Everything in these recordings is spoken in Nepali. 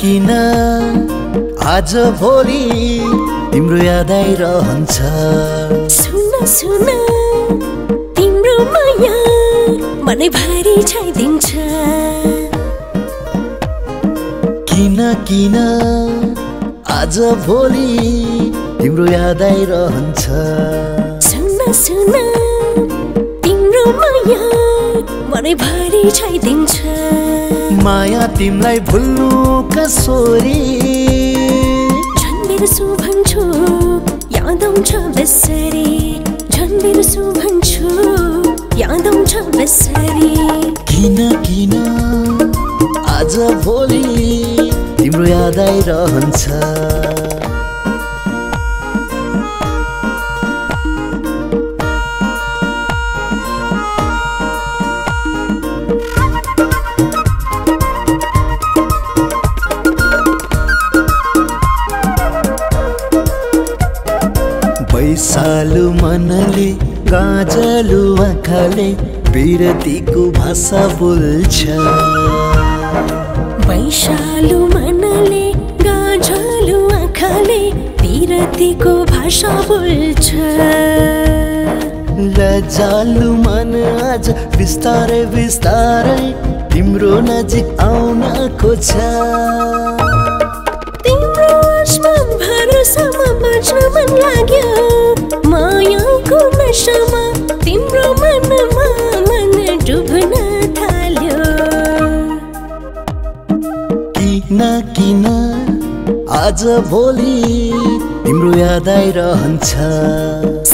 किन आज भोलि तिम्रो याद आइरहन्छ सुन सुन तिम्रो माया मनै भारी छाइदिन्छ किन किन आज भोलि तिम्रो याद आइरहन्छ सुन सुन तिम्रो माया मनै भारी छाइदिन्छ माया तिमीलाई भुल्नु कसोरी झन् बिर्सु भन्छु याद आउँछ बेसरी। झन् बिर्सु भन्छु याद आउँछ बेसरी। किन किन? आज भोलि तिम्रो याद आइरहन्छ बैसालु मनले गाजलु आँखाले विरतीको भाषा बोल्छ। वैशालु मनले गाझालु आँखाले पिरतीको भाषा बोल्छ। लजालु मन आज बिस्तारै बिस्तारै तिम्रो नजिक आउन खोज्छ। तिम्रो भरोसामा बाँच्न मन लाग्यो। नसामा तिम्रो मनमा मन डुब्न थाल्यो। किन किन? आज भोलि तिम्रो याद आइरहन्छ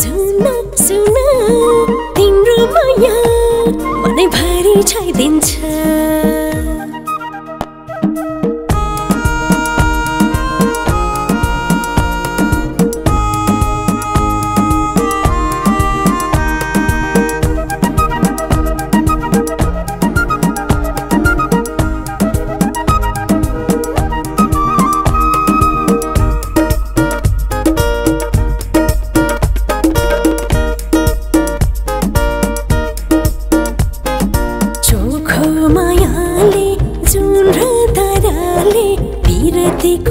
सुन सुन तिम्रो माया मनै भारी छाइदिन्छ।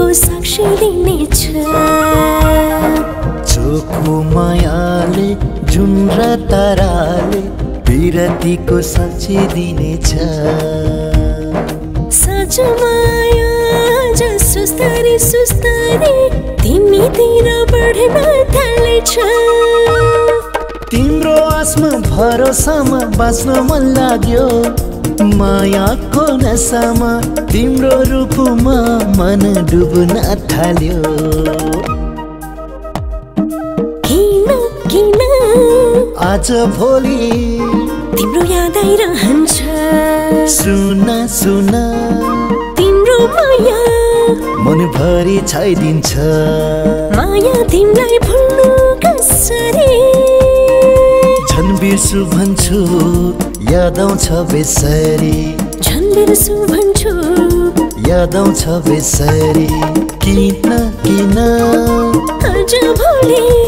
विरतीको साक्षी दिनेछ चोखो मायाले जुन र ताराले विरतीको साक्षी दिनेछ साँच माया सुस्तारी सुस्तारी तिमीतिर बढ्न थालेछ। तिम्रो आसमा भरोसामा बाँच्न मन लाग्यो। मायाको नसामा तिम्रो रूपमा मन डुब्न थाल्यो। किन किन? आज भोलि तिम्रो याद आइरहन्छ सुन सुन। तिम्रो माया मनभरि छाइदिन्छ। माया तिमीलाई भुल्नु कसरी? बिर्सु भन्छु याद आउँछ बेसरी। झन् बिर्सु भन्छु। याद आउँछ बेसरी किन किन? आज भोलि